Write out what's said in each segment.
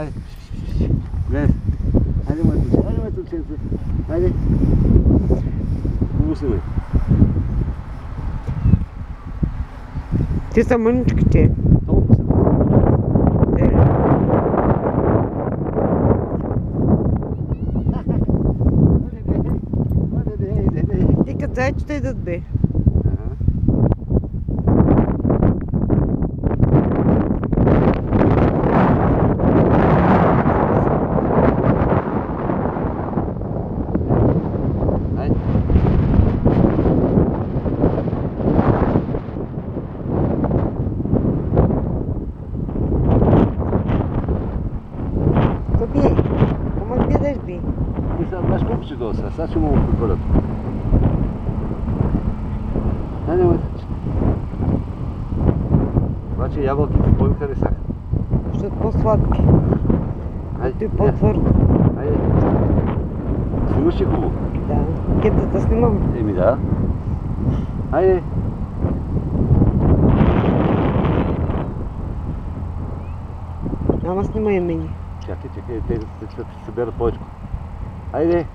Хайде. Гледай. Хайде, моето ученце. Хайде, моето ученце. Хайде. Хубаво си, бе. Ти са мъничките. Толкова са. Е, Ти като зайчета идат бе. Ага. Хайде. Къде? Ама гледаш бе. И сега знаеш колко си долу сега? Сега ще. Хайде, моето ученце. Обаче ябълките по-ми харесаха. Защото по-сладки. Хайде. Ти по-твърдо. Хайде. Снимаш ли хубаво? Да. Кетата снимам. Еми да. Хайде. Ама снимай мене. Чакай, чакай, те се съберат повече. Хайде.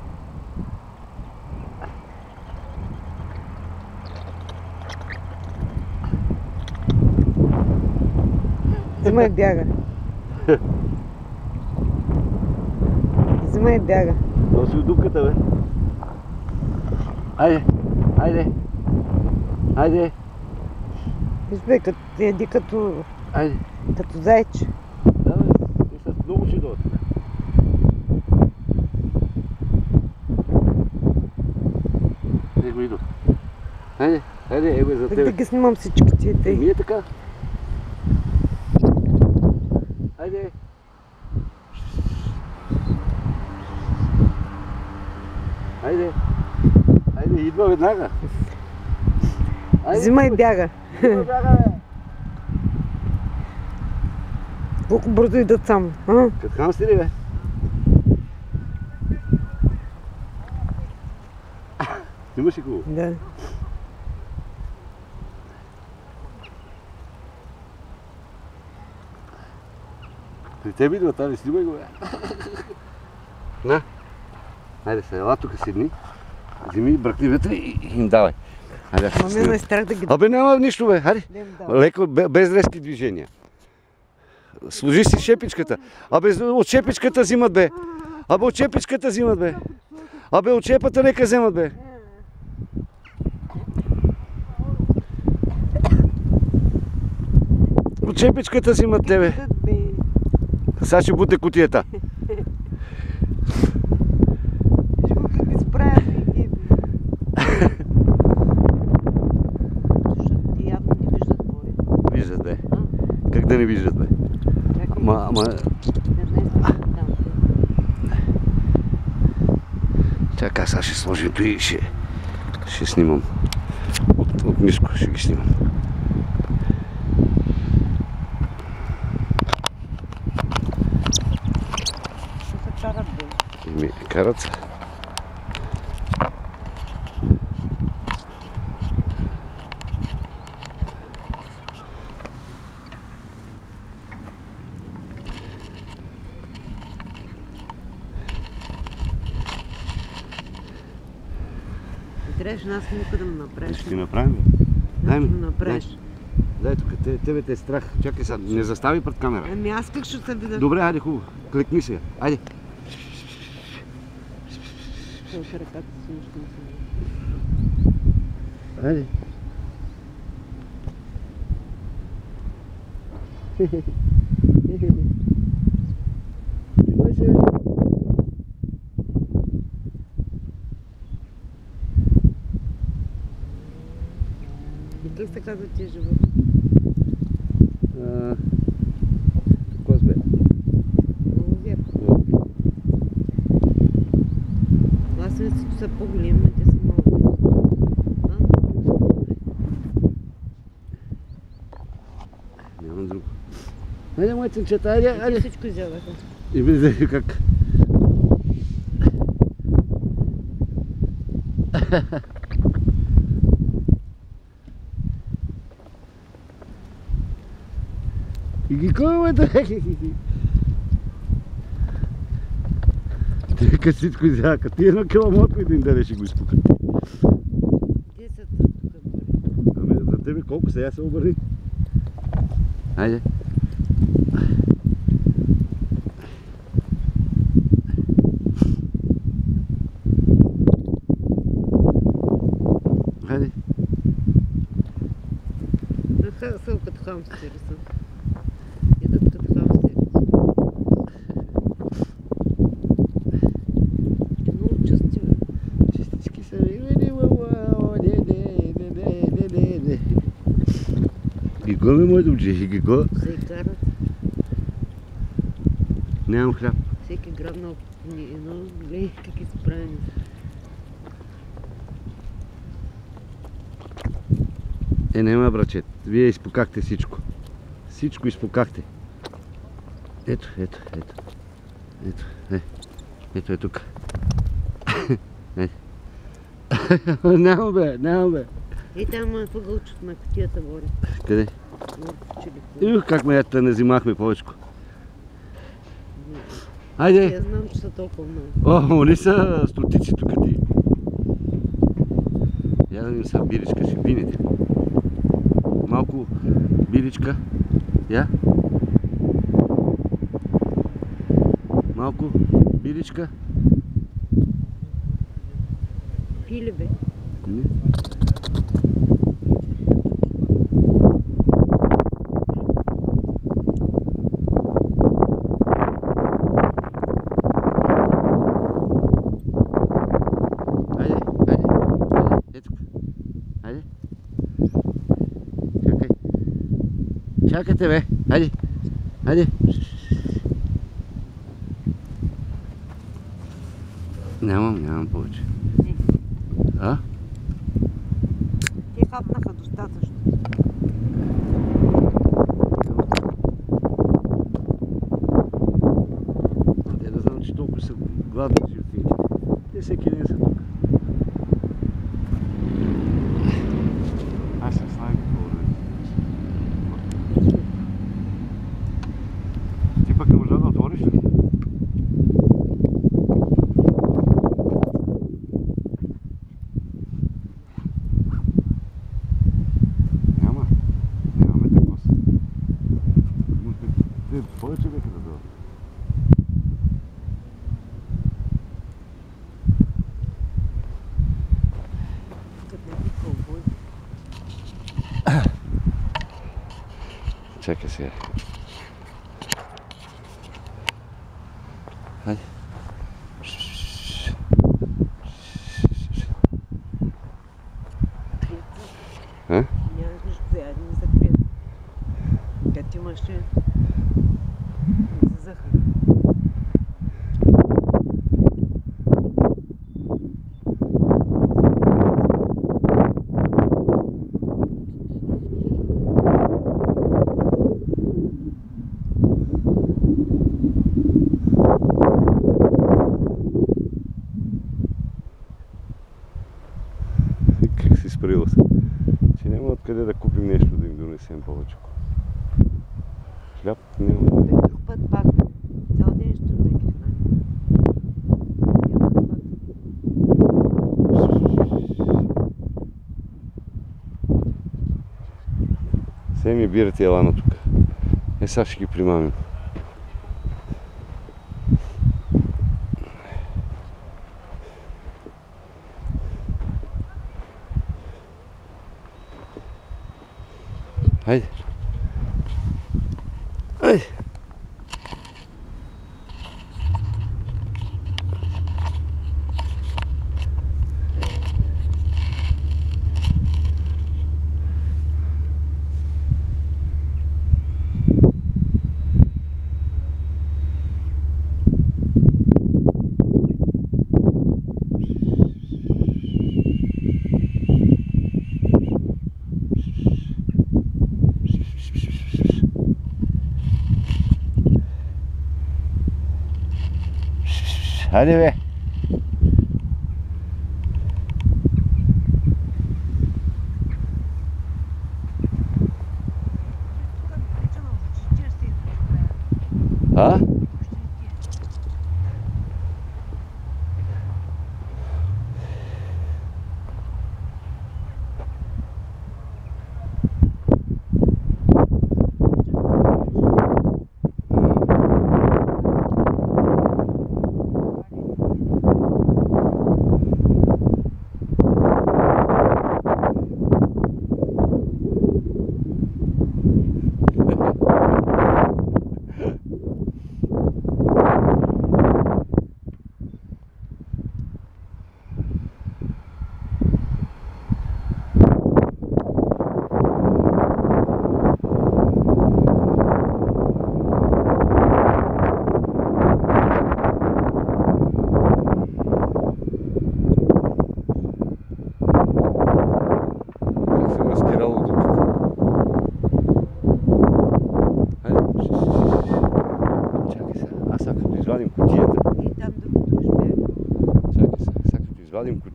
Взимай бяга. Взимай бяга. Носи дупката, бе. Хайде. Хайде. Хайде. Виж бе, като еди като, Хайде. като зайче. Да, бе. Те са много ще дойдат. Те го идват. Хайде. Хайде, его за Так да тебе. ги снимам всичките. Ми е така. Хайде. Хайде. Хайде, идва веднага. Хайде. Взимай бяга. Идва веднага, бе. Колко бързо идат само. А? Като хамстери, бе. Снимаш ли хубаво? Да. При теб идва, тази снимай го, бе. На. Хайде се, ела тук седни. Вземи бръкни вътре и и им давай. Хайде, Ама ме снимам. е страх да ги Абе няма нищо, бе. Хайде. Леко, бе- без резки движения. Служи си шепичката. Абе, от шепичката взимат, бе. Абе, от шепичката взимат, бе. Абе, от шепата нека вземат, бе. От шепичката взимат тебе. Сега ще буте кутията. Виждат? Как да не виждат, бе. Ама, ама, чакай, сега ще сложим и ще, ще снимам. От, от Мишко ще ги снимам. Ще се карат, бе. Еми, карат. Трябваше една снимка да му направиш. Ще ти направим. бе. Дай ми. Направиш. Дай, дай тук, те, тебе те е страх. Чакай сега, не застави пред камера. Ами аз как ще се видя? Добре, айде хубаво. Клекни сега. Айде. Ще ръката си нещо не се Айде. Снимай се. И как се казва тия живот? А, Какво сме? Много вяр. Аз мисля, че са по-големи, но те са малки. А? Нямам друго. Айде, моите цънчета, айде, айде. всичко изядаха. И виждате как. И ги кой, бе, изпука всичко изяка. Ти едно киломотко и да им дадеш и го изпука. Ами за тебе колко сега се обърни? Хайде. Хайде. Аха, са като хамстери са. Идат като хамстери. Много бе. Чистички са. Гиго ме моето момче, гиго. Се карат. Нямам хляб. Всеки грабнал едно, гледай как е справени. Е, няма брачет. Вие изпукахте всичко. Всичко изпукахте. Ето, ето, ето. Ето, е. Ето е тук. е. няма бе, няма бе. Е, там е въгълчето на кутията горе. Къде? Ух, как ме ята не взимахме повече. Я Хайде! знам, че са толкова много. О, они са стотици тук ти. Я да им са биличка, ще пинете. Малко биличка. Я. Малко биличка. Пили бе. Не. Хайде, хайде, хайде, ето. Хайде. Чакай. Чакайте, бе. Хайде. Хайде. Нямам, нямам повече. А? Те хапнаха достатъчно. Те да знам, че толкова са гладни животинките. Те всеки ден са тук. Аз се слави какво Ти пък не можа да отвориш ли? Няма. Нямаме такова. Те повече беха да дойдат. Като някакви кълбой. Чакай сега. Хайде. А? Нямаш нищо заедно не закрият. Като имаше излизаха. Как си сприла се? Че няма откъде да купим нещо да им донесем повече. Хляб няма да Бе, друг път пак. Цял ден ще храним. Друг път. Все ми бирате елана тук. Е, сега ще ги примамим. Хайде. Айде. 来这位。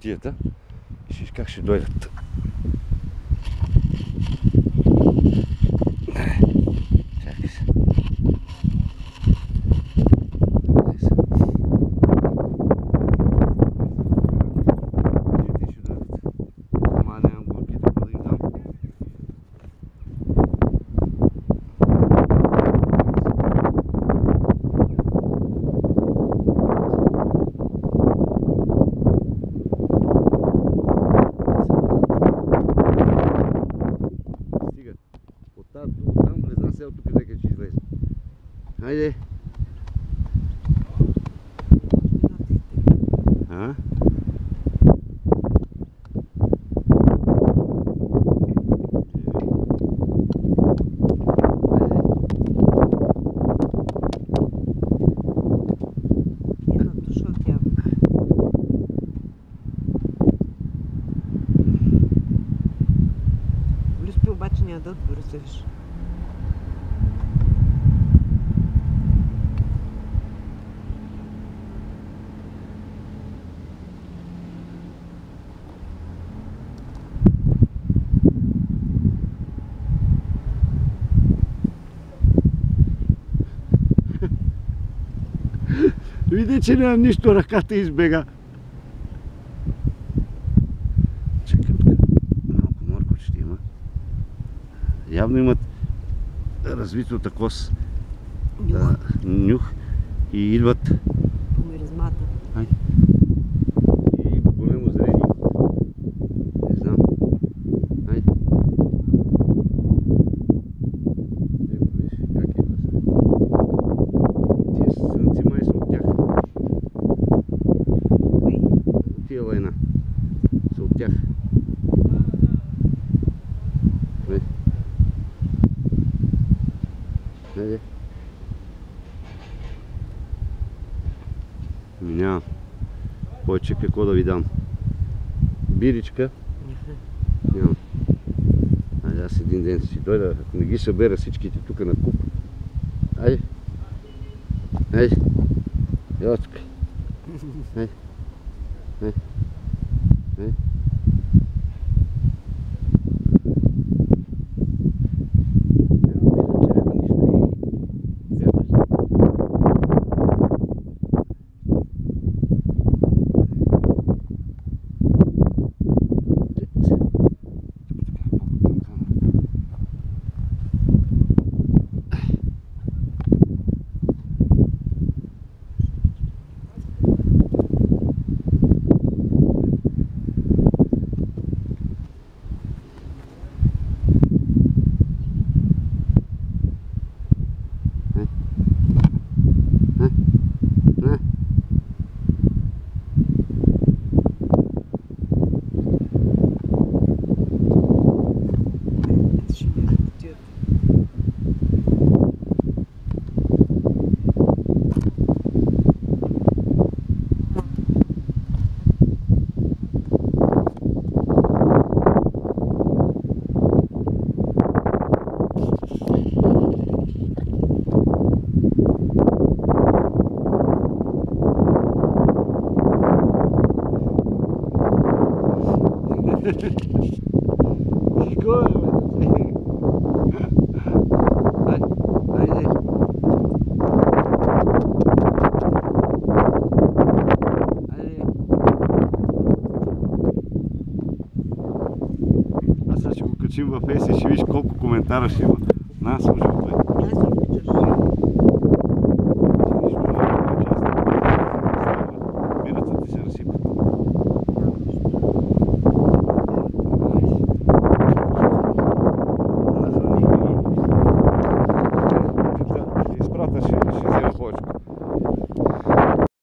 Кутията, ще как ще дойдат. Чакай се. Ей сега. Кутиите ще дойдат. Ама нямам горките, какво да им дам. Стига. От тази от там влезна се от тук дека ще излезе. Хайде. А? Хайде. Едното ще отява. Люспи обаче няма да отбързаш. Види, че нямам нищо, ръката избега. Чакай, тук малко морко има. Явно имат развито такова с Нюх а, нюх и идват по миризмата. и големо зрение. Не знам. Хайде. Его виж как идва сега. Тия сънци май са от тях. Кои? Тия лайна тях. Хайде. Хайде. Ами нямам. Повече какво да ви дам. Биричка. Нямам. Айде аз един ден си дойда, ако не ги събера всичките тук на куп. Айде. Айде. Тук. Айде. Айде. Айде. Качим във фейс и ще видиш колко коментара ще има. На, служи.